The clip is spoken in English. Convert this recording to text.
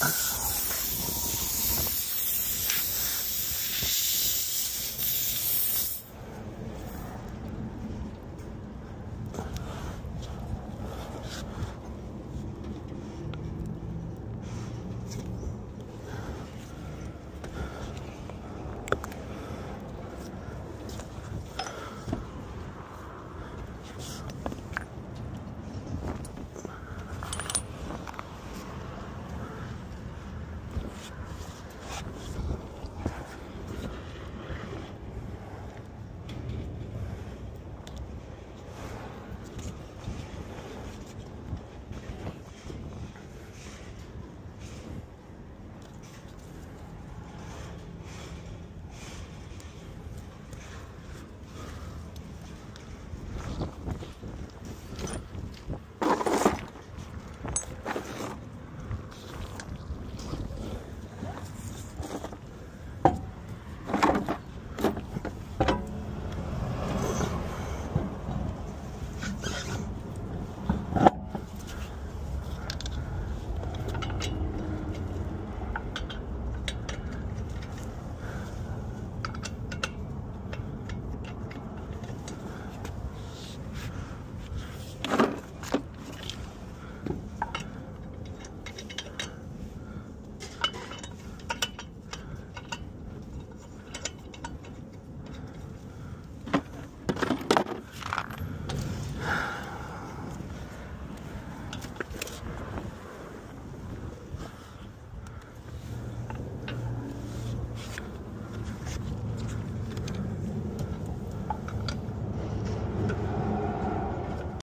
Uh,